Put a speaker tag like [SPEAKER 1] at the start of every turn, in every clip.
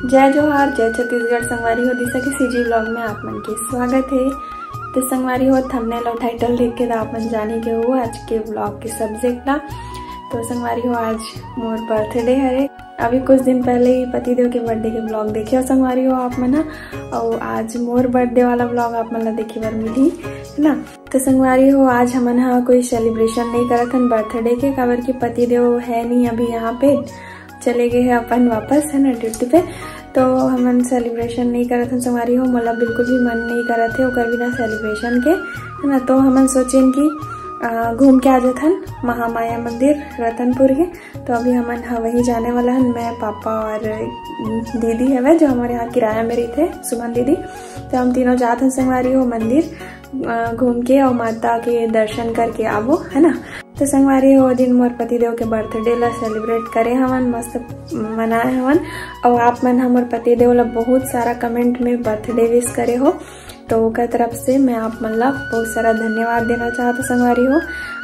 [SPEAKER 1] जय जोहार, जय छत्तीसगढ़, संगवारी हो दिशा के सीजी ब्लॉग में आप मन के स्वागत है। तो संगवारी हो थंबनेल और टाइटल देख के तो आप मन जाने के हो आज के ब्लॉग के सब्जेक्ट ला तो संगवारी हो, आज मोर बर्थडे है। अभी कुछ दिन पहले ही पतिदेव के बर्थडे के ब्लॉग देखे हो संगवारी हो आप मन, और आज मोर बर्थडे वाला ब्लॉग आप मन देखे बर मिली, है ना? तो संगवारी हो, आज हमन कोई सेलिब्रेशन नहीं करत हन बर्थडे के, काबर की पतिदेव है नहीं अभी यहाँ पे। चले गए हैं अपन वापस, है ना, ड्यूटी पे। तो हमन सेलिब्रेशन नहीं करत हन संगवारी हो मोला बिल्कुल भी मन नहीं करत है ओकर बिना सेलिब्रेशन के, है ना। तो हमन सोचेन कि घूम के आ जात हन महामाया मंदिर, रतनपुर के। तो अभी हमन हा, वही जाने वाला हन, मैं, पापा और दीदी है वह, जो हमारे यहाँ किराया में रही थे सुमन दीदी। तो हम तीनों जात हन संगवारी हो मंदिर घूम के और माता के दर्शन करके आवो है ना। तो संगवारी हो, दिन मोर पतिदेव के बर्थडे ला सेलिब्रेट करे हवन, मस्त मनाए हवन। और आप मन हमर पतिदेव ला बहुत सारा कमेंट में बर्थडे विश करे हो। तो ओकर तरफ़ से मैं आप मन ला बहुत सारा धन्यवाद देना चाहता संगवारी हो।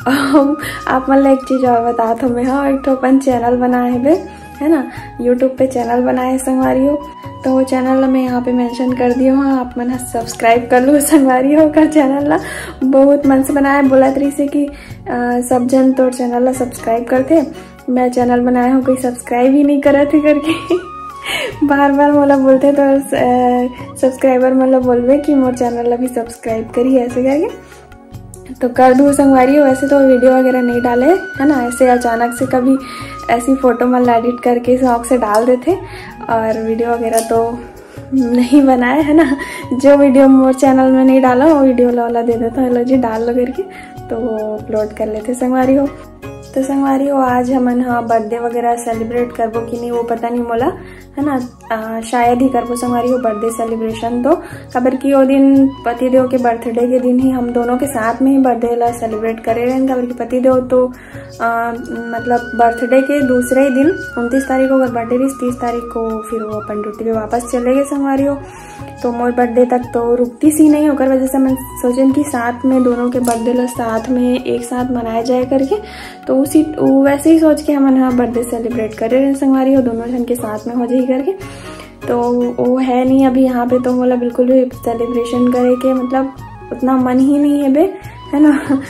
[SPEAKER 1] और आप मन ला एक चीज़ और बता हूँ मैं हाँ एक अपन चैनल बनाए है है ना? यूट्यूब पे चैनल बनाए संगवारी हो। तो चैनल मैं यहाँ पे मेंशन कर दी हूँ, आप मन सब्सक्राइब कर लो संगवारी हो का चैनल ला। बहुत मन से बनाया, बोला तरी से कि सब जन तो चैनल ला सब्सक्राइब करते। मैं चैनल बनाया हूँ, कोई सब्सक्राइब ही नहीं करा थे करके। बार बार मोला बोलते तो सब्सक्राइबर मतलब बोलबे कि मोर चैनल ला भी सब्सक्राइब करी ऐसे करके। तो कर दू संगवारी वैसे तो वीडियो वगैरह नहीं डाले, है ना? ऐसे अचानक से कभी ऐसी फ़ोटो मतलब एडिट करके शौक से डाल देते और वीडियो वगैरह तो नहीं बनाए, है ना? जो वीडियो मोर चैनल में नहीं डाला, वो वीडियो वाला दे देता, हेलो जी, डाल लो करके तो वो अपलोड कर लेते संगवारी हो। तो संगवारी हो, आज हमन हाँ बर्थडे वगैरह सेलिब्रेट करबो कि नहीं, वो पता नहीं मोला, है ना? आ, शायद ही करबो संगवारी हो बर्थडे सेलिब्रेशन तो खबर की वो दिन पतिदेव के बर्थडे के दिन ही हम दोनों के साथ में ही बर्थडे ला सेलिब्रेट करे रहे हैं खबर की पतिदेव तो आ, मतलब बर्थडे के दूसरे ही दिन उनतीस तारीख को बर्थडे रही तीस तारीख को फिर वो अपन ड्यूटी पे वापस चले गए संगवारी हो। तो मोर बर्थडे तक तो रुकती सी नहीं होकर वजह से मैं सोचन कि साथ में दोनों के बर्थडे ला साथ में एक साथ मनाया जाए करके तो उसी वैसे ही सोच के हम हाँ बर्थडे सेलिब्रेट करे रहे संगवारी हो दोनों जन के साथ में हो जाए करके। तो वो है नहीं अभी यहाँ पे तो बोला, बिल्कुल भी सेलिब्रेशन करे के मतलब उतना मन ही नहीं है बे, है ना?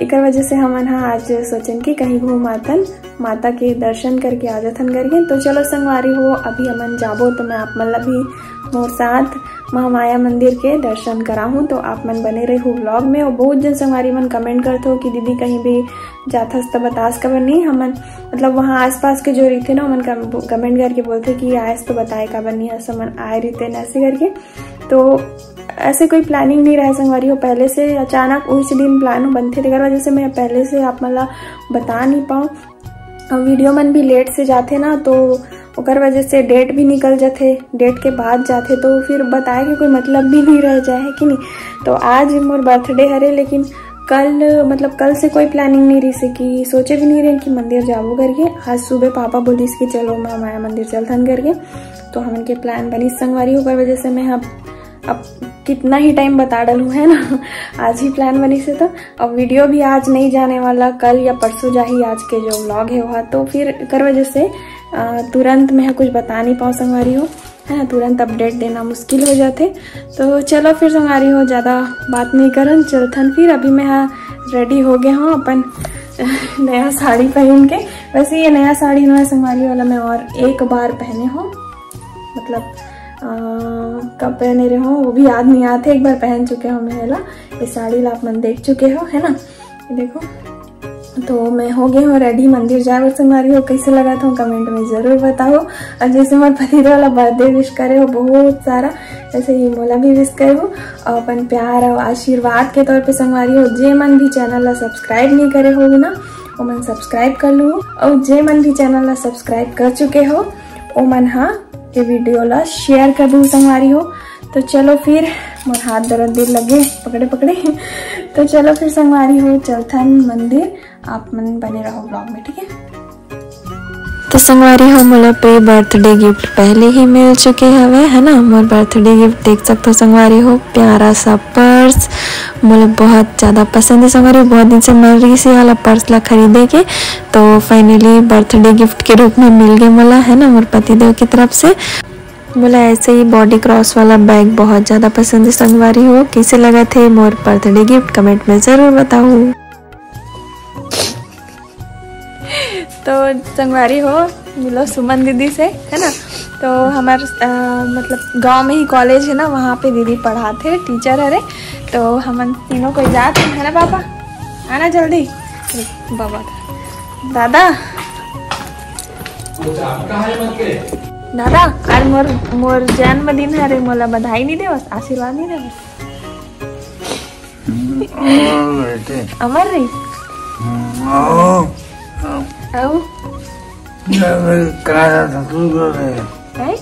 [SPEAKER 1] एक वजह से हम हाँ आज सोचन कि कहीं घूम आतन माता के दर्शन करके आ जातन करके तो चलो संगवारी हो, अभी हमन जाबो तो मैं आप मतलब भी मोर साथ महामाया मंदिर के दर्शन कराहूँ। तो आप मन बने रहे ब्लॉग में, और बहुत जन संगवारी मन कमेंट करते हो कि दीदी कहीं भी जाथस तो बतास कबर नहीं। हमन मतलब वहाँ आसपास के जो रहते ना मन कमेंट करके बोलते कि आयस तो बताए कबर नहीं, ऐसा मन आए रहते न ऐसे करके। तो ऐसे कोई प्लानिंग नहीं रहा संगवारी हो। पहले से अचानक उस दिन प्लान बनते थे वजह से मैं पहले से आप मतलब बता नहीं पाऊँ। और वीडियो मन भी लेट से जाते ना तो ओकर वजह से डेट भी निकल जाते। डेट के बाद जाते तो फिर बताए कि कोई मतलब भी नहीं रह जाए कि नहीं? तो आज मोर बर्थडे हरे, लेकिन कल मतलब कल से कोई प्लानिंग नहीं रही से कि सोचे भी नहीं रहे कि मंदिर जाबो करके। आज सुबह पापा बोलिस कि चलो मैं माया मंदिर चल चलथन करके। तो हम इनके प्लान बनी संगवारी होकर वजह से मैं अब अब कितना ही टाइम बता डालू, है ना? आज ही प्लान बनी से तो। अब वीडियो भी आज नहीं जाने वाला, कल या परसों जा ही आज के जो व्लॉग है वहाँ। तो फिर कर वजह से तुरंत मैं कुछ बता नहीं पाऊँ संगवारी हो है ना? तुरंत अपडेट देना मुश्किल हो जाते। तो चलो फिर संगवारी हो ज़्यादा बात नहीं करन चलथन फिर। अभी मैं हाँ रेडी हो गया हूँ अपन, नया साड़ी पहन के। वैसे ये नया साड़ी ना संगवारी वाला मैं और एक बार पहने हूँ। मतलब कब पहने रहे हो वो भी याद नहीं आते, एक बार पहन चुके हो मैं ये साड़ी आप मन देख चुके हो, है ना? देखो। तो मैं हो गई हूँ रेडी मंदिर जाए संगवारी हो, कैसे लगा था कमेंट में ज़रूर बताओ। और जैसे मोर पति वाला बर्थडे विश करे हो, बहुत सारा ऐसे ही मोला भी विश करे हो, और अपन प्यार और आशीर्वाद के तौर पे संगवारी हो। जे मन भी चैनल ला सब्सक्राइब नहीं करे हो ना, वो मन सब्सक्राइब कर लो। और जे मन भी चैनल ला सब्सक्राइब कर चुके हो, वो मन हाँ ये वीडियो ला शेयर कर दूँ संगवारी हो। तो चलो फिर मोर हाथ दर्द देर लगे, पकड़े पकड़े। तो चलो फिर संगवारी हो चलथन मंदिर, आप मन बने रहो ब्लॉग में, ठीक है?
[SPEAKER 2] तो संगवारी हो, मोला पे बर्थडे गिफ्ट पहले ही मिल चुके हवे है ना? मोर बर्थडे गिफ्ट देख सकते हो, संगवारी हो, प्यारा सा पर्स। मोला बहुत ज़्यादा पसंद है संगवारी बहुत दिन से मिल रही से वाला पर्स ला खरीदे के। तो फाइनली बर्थडे गिफ्ट के रूप में मिल गए मोला, है ना मोर पति देव की तरफ़ से। मुझे ऐसे ही बॉडी क्रॉस वाला बैग बहुत ज़्यादा पसंद है संगवारी हो। कैसे लगा थे मोर बर्थडे गिफ्ट कमेंट में ज़रूर बताओ।
[SPEAKER 1] तो संगवारी हो मिलो सुमन दीदी से है ना? तो हमारे मतलब गाँव में ही कॉलेज है ना वहाँ पे दीदी पढ़ाते टीचर है रे तो हम तीनों को जाते है ना पापा आना जल्दी। बाबा दादा? दादा आज मोर मोर जन्मदिन है रे मोला बधाई नहीं दे बस आशीर्वाद नहीं दे बस अमर रे आओ है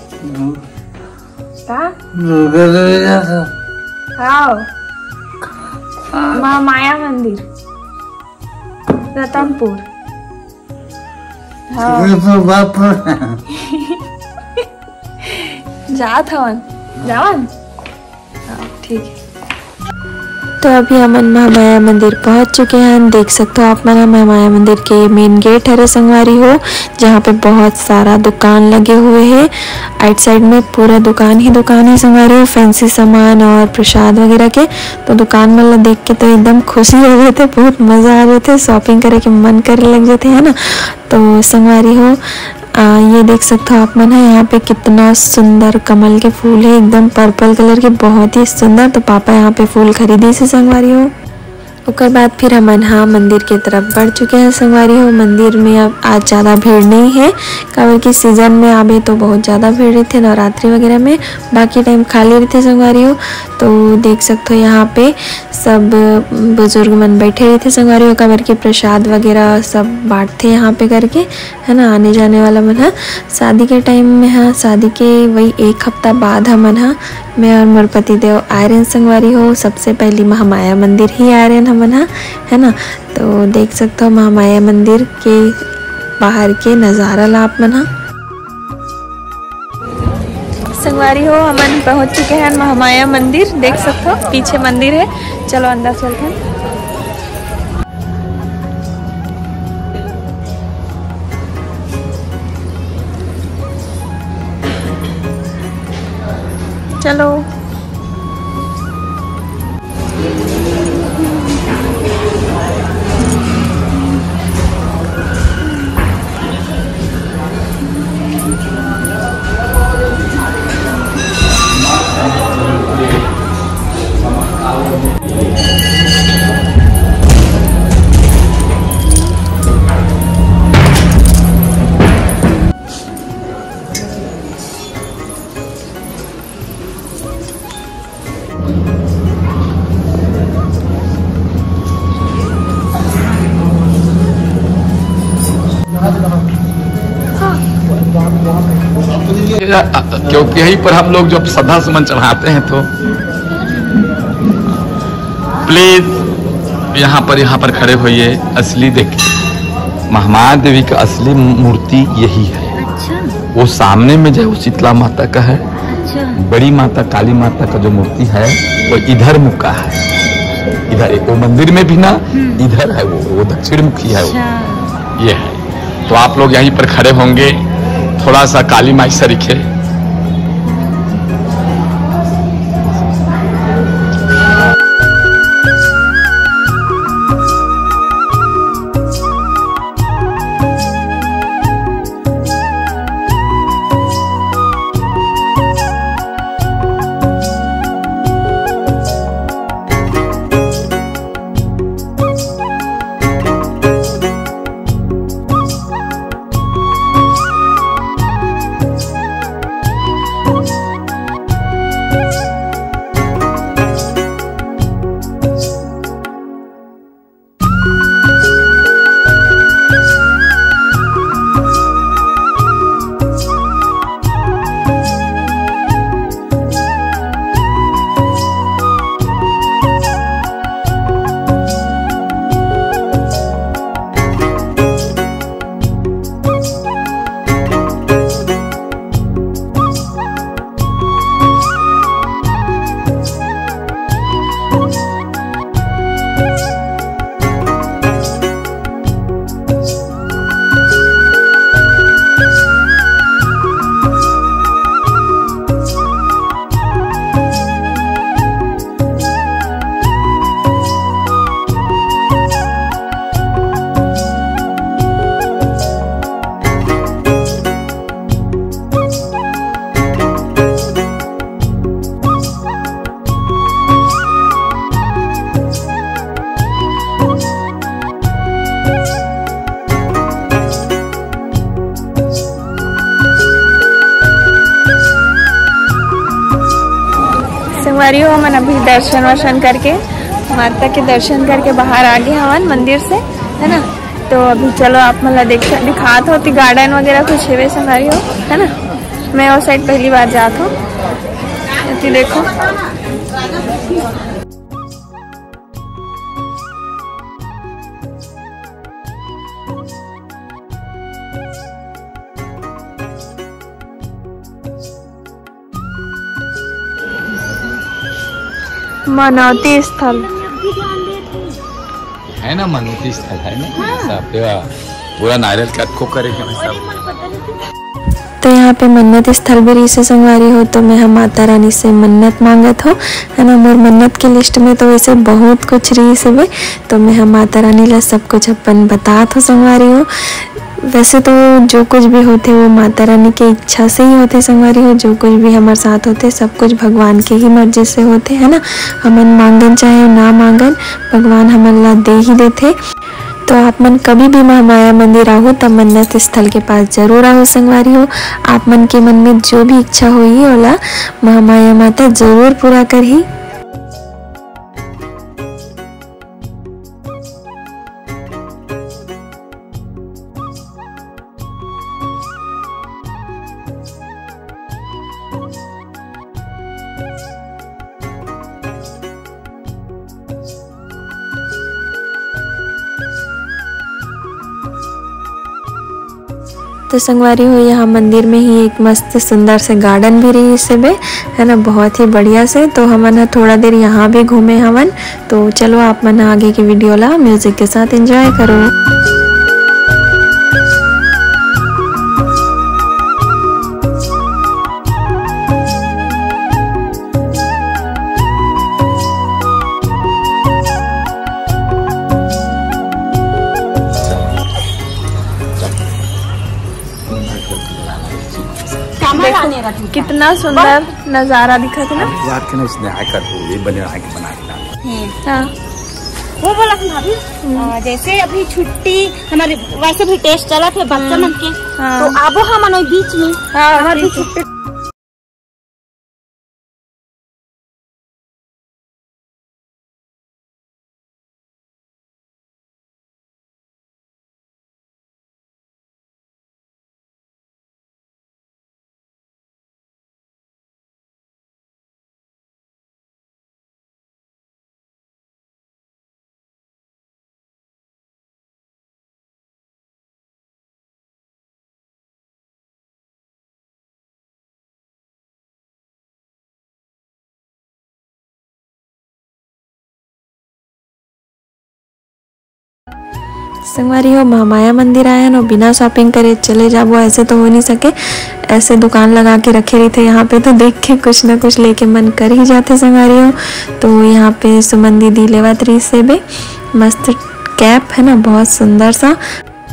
[SPEAKER 1] का आओ माँ माया मंदिर रतनपुर हाँ जात हवन जावन हाँ, ठीक है
[SPEAKER 2] तो अभी हमन महामाया मंदिर पहुँच चुके हैं। देख सकते हो आप मना महामाया मंदिर के मेन गेट है संगवारी हो, जहाँ पे बहुत सारा दुकान लगे हुए हैं। आइट साइड में पूरा दुकान ही दुकान है संगवारी हो, फैंसी सामान और प्रसाद वगैरह के। तो दुकान वाला देख के तो एकदम खुशी हो रहे थे, बहुत मज़ा आ रहे थे। शॉपिंग करे के मन करे लग जाते है ना? तो संगवारी हो आ, ये देख सकते हो आप मन है यहाँ पे कितना सुंदर कमल के फूल है एकदम पर्पल कलर के बहुत ही सुंदर। तो पापा यहाँ पे फूल खरीदे से संगवारी हो उसके बाद फिर हम हाँ मंदिर की तरफ़ बढ़ चुके हैं। संगवारी हो, मंदिर में अब आज ज़्यादा भीड़ नहीं है। काबर की सीज़न में आवे तो बहुत ज़्यादा भीड़ रही थे नवरात्रि वगैरह में। बाकी टाइम खाली रहते संगवारी हो। तो देख सकते हो यहाँ पे सब बुज़ुर्ग मन बैठे रहे थे संगवारी हो। काबर की प्रसाद वगैरह सब बांटते यहाँ पे करके, है ना? आने जाने वाला मन, है। शादी के टाइम में हाँ शादी के वही एक हफ़्ता बाद हमन हाँ मैं और मोर पति देव आर्यन संगवारी हो। सबसे पहली महामाया मंदिर ही आर्यन हमन हा है ना? तो देख सकते हो महामाया मंदिर के बाहर के नज़ारा ला आप मन।
[SPEAKER 1] संगवारी हो हमन पहुँच चुके हैं महामाया मंदिर। देख सकते हो, पीछे मंदिर है। चलो अंदर चलते हैं। चलो
[SPEAKER 3] क्योंकि यहीं पर हम लोग जब श्रद्धा सुमन चढ़ाते हैं तो प्लीज़ यहाँ पर यहाँ पर खड़े होइए असली देखिए। महामाया देवी का असली मूर्ति यही है।
[SPEAKER 4] अच्छा।
[SPEAKER 3] वो सामने में जो शीतला माता का है।
[SPEAKER 4] अच्छा।
[SPEAKER 3] बड़ी माता काली माता का जो मूर्ति है वो इधर मुख का है। इधर एक वो मंदिर में भी ना इधर है वो वो दक्षिण मुखी है वो।
[SPEAKER 4] अच्छा।
[SPEAKER 3] ये है। तो आप लोग यहीं पर खड़े होंगे। थोड़ा सा काली माई सरीखे।
[SPEAKER 1] अभी दर्शन वर्शन करके, माता के दर्शन करके बाहर आ गए हवन मंदिर से, है ना? तो अभी चलो आप मतलब देख दिखात होती गार्डन वगैरह कुछ है वैसे हमारी हो है ना? मैं वो साइड पहली बार जाता हूँ। देखो। मनौती स्थल।
[SPEAKER 3] है ना मनोती स्थल है ना? सब तेरा पूरा नारियल का खो करेंगे
[SPEAKER 2] तो यहाँ पे मन्नत स्थल भी रही संगवारी हो तो मैं हम माता रानी से मन्नत मांगत हो। है ना मोर मन्नत के लिस्ट में तो वैसे बहुत कुछ रही से बे तो मैं हम माता रानी ला सब कुछ अपन बतात हो संगवारी हो। वैसे तो जो कुछ भी होते वो माता रानी की इच्छा से ही होते संगवारी हो जो कुछ भी हमारे साथ होते सब कुछ भगवान के ही मर्ज़ी से होते है ना? हमन मांगन चाहे ना मांगन, भगवान हमन ला दे ही देते तो आप मन कभी भी महामाया मंदिर आओ, तब मन्नत स्थल के पास ज़रूर आओ संगवारी हो। आप मन के मन में जो भी इच्छा होई ओला महामाया माता ज़रूर पूरा करही तो संगवारी हो। यहाँ मंदिर में ही एक मस्त सुंदर से गार्डन भी रही इससे बे है ना? बहुत ही बढ़िया से। तो हमन ह थोड़ा देर यहाँ भी घूमे हवन तो चलो आप मन आगे की वीडियो ला, म्यूज़िक के साथ एंजॉय करो।
[SPEAKER 1] कितना सुंदर नज़ारा दिखा था ना।
[SPEAKER 3] रात के ना उसने आकर हो ये बने आके बना के डाला।
[SPEAKER 1] हाँ।
[SPEAKER 4] वो बोला भाभी जैसे अभी छुट्टी हमारे वैसे भी टेस्ट चला थे बच्चा मन के।
[SPEAKER 1] हाँ।
[SPEAKER 4] तो आबो हम बीच में। हमारी
[SPEAKER 1] है।
[SPEAKER 4] छुट्टी
[SPEAKER 2] संगवारी हो, महामाया मंदिर हैं और बिना शॉपिंग करे चले जाबो ऐसे तो हो नहीं सके। ऐसे दुकान लगा के रखे रही थे यहाँ पे तो देख के कुछ ना कुछ लेके मन कर ही जाते संगवारी हो। तो यहाँ पे सुमन दीदी लेवत रही से बे मस्त कैप है ना, बहुत सुंदर सा।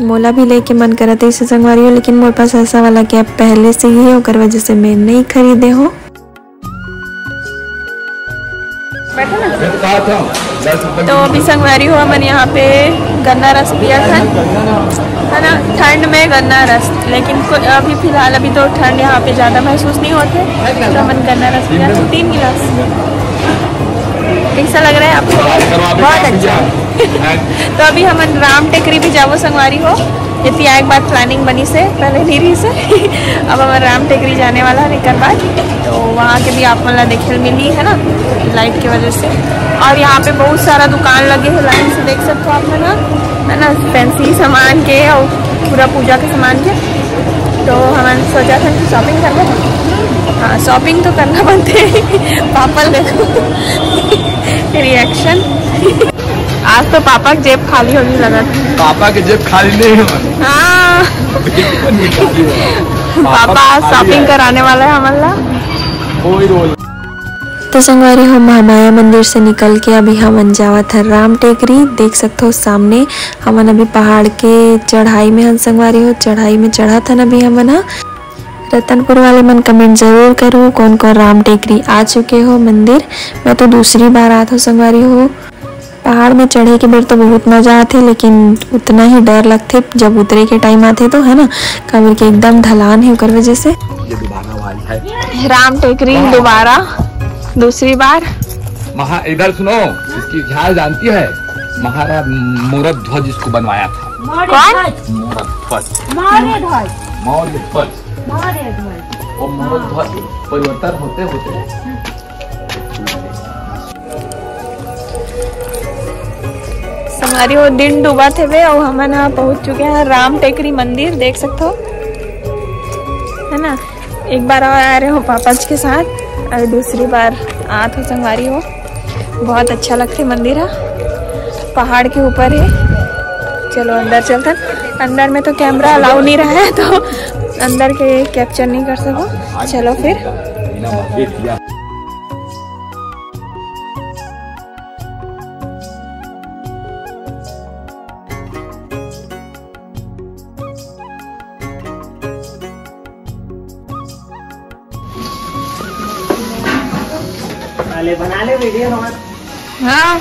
[SPEAKER 2] मोला भी लेके मन करत है इसे संगवारी हो, लेकिन मेरे पास ऐसा वाला कैप पहले से ही है और वजह से मैं नहीं खरीदे हो।
[SPEAKER 3] तो
[SPEAKER 1] तो अभी संगवारी हुआ मैंने यहाँ पे गन्ना रस पिया था। है ना? ठंड में गन्ना रस। लेकिन अभी फ़िलहाल अभी तो ठंड यहाँ पे ज़्यादा महसूस नहीं होते। तो मैंने गन्ना रस पिया था तीन गिलास। कैसा लग रहा है आपको? बहुत अच्छा। तो अभी हम राम टेकरी भी जावो संगवारी हो। इतनी एक बार प्लानिंग बनी से, पहले नहीं रही से। अब हमारे राम टेकरी जाने वाला है निकल बाद। तो वहाँ के भी आप मतलब देखे मिली, है ना लाइट की वजह से। और यहाँ पे बहुत सारा दुकान लगे हैं, लाइन से देख सकते हो आप है ना। है ना फैंसी सामान के और पूरा पूजा के सामान के। तो हमने सोचा था शॉपिंग कर है हाँ शॉपिंग तो करना बनते ही। पापा देखो। रिएक्शन आज तो पापा की जेब खाली होने लगा था।
[SPEAKER 3] पापा के जेब खाली नहीं हो
[SPEAKER 1] हाँ। पापा आज शॉपिंग कराने वाला है हमारा।
[SPEAKER 2] तो संगवारी हो महामाया मंदिर से निकल के अभी हमन जावत है राम टेकरी देख सकते हो सामने हमन अभी पहाड़ के चढ़ाई में हन संगवारी हो चढ़ाई में चढ़ा था अभी हमन हा। रतनपुर वाले मन कमेंट ज़रूर करो कौन कौन राम टेकरी आ चुके हो मंदिर। मैं तो दूसरी बार आत हो संगवारी हो। पहाड़ में चढ़े के बेर तो बहुत मज़ा आते लेकिन उतना ही डर लगते जब उतरे के टाइम आते तो है ना? कबर के एकदम ढलान है ओकर वजह से।
[SPEAKER 3] दोबारा
[SPEAKER 1] राम टेकरी दोबारा।
[SPEAKER 2] दूसरी बार।
[SPEAKER 3] महा इधर सुनो इसकी इतिहास जानती है? महाराज मूरत ध्वज इसको बनवाया था।
[SPEAKER 4] मौर्य
[SPEAKER 2] कौन?
[SPEAKER 4] ध्वज।
[SPEAKER 2] हमारी वो दिन डूबा थे वे, और हम यहाँ पहुँच चुके हैं राम टेकरी मंदिर, देख सकते हो। है ना? एक बार और आ रहे हो पापा जी के साथ, और दूसरी बार आ तो संगवारी हो। बहुत अच्छा लगते मंदिर है। पहाड़ के ऊपर है। चलो, अंदर चलते हैं। अंदर में तो कैमरा अलाउ नहीं रहा है तो अंदर के कैप्चर नहीं कर सको। चलो फिर।
[SPEAKER 3] बिना
[SPEAKER 5] ले बना ले वीडियो हमारा
[SPEAKER 2] हाँ।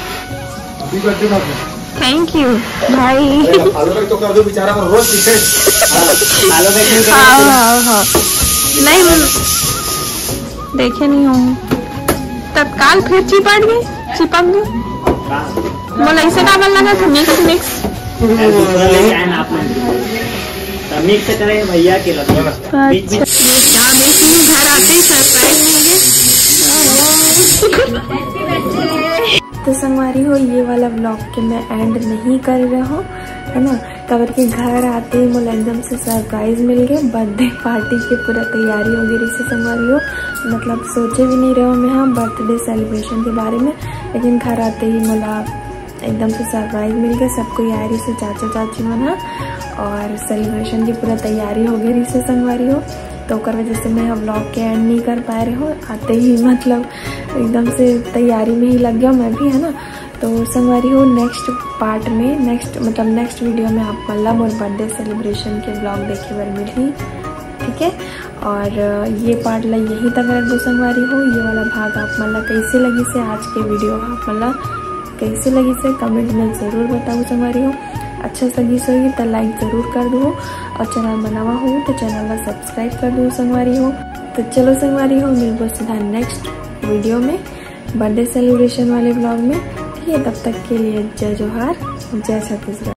[SPEAKER 2] थैंक यू भाई
[SPEAKER 5] तो कर दो बेचारा रोज के
[SPEAKER 2] हाँ हाँ। हाँ नहीं मैं देखे नहीं हूँ। तत्काल फिर चिपट गई चिपक गए बोला ऐसे का बन लगा था मिक्स मिक्स
[SPEAKER 5] मिक्स करें भैया के लगे
[SPEAKER 2] अच्छा।
[SPEAKER 5] बीच में
[SPEAKER 2] हूँ घर आते ही
[SPEAKER 1] तो संगवारी हो, ये वाला ब्लॉग के मैं एंड नहीं कर रहा हूँ, है ना? कबर के घर आते ही मुझे एकदम से सरप्राइज़ मिल गए बर्थडे पार्टी की पूरा तैयारी हो गई से संगवारी हो। मतलब सोचे भी नहीं रहे मैं हाँ बर्थडे सेलिब्रेशन के बारे में। लेकिन घर आते ही मुला एकदम से सरप्राइज़ मिल गया। सबको यारी से चाचा चाची मना और सेलिब्रेशन की पूरा तैयारी हो गई से संगवारी हो। तो ओकर वजह से मैं ब्लॉग के एंड नहीं कर पा रही हूँ। आते ही मतलब एकदम से तैयारी में ही लग गया मैं भी, है ना? तो संगवारी हो नेक्स्ट पार्ट में नेक्स्ट मतलब नेक्स्ट वीडियो में आप मतलब और बर्थडे सेलिब्रेशन के ब्लॉग देखे बार मिली, ठीक है? और ये पार्ट ला यहीं तक रख दो संगवारी हो। ये वाला भाग आप मतलब कैसे लगी से आज के वीडियो आप मतलब कैसे लगी से कमेंट में ज़रूर बताओ संगवारी हो। अच्छा लगी से तो लाइक ज़रूर कर दो। और चैनल बनावा हो तो चैनल का सब्सक्राइब कर दो संगवारी हो। तो चलो संगवारी हो मिलबो सीधा नेक्स्ट वीडियो में बर्थडे सेलिब्रेशन वाले ब्लॉग में। ठीक है, तब तक के लिए जय जोहार, जय छत्तीसगढ़।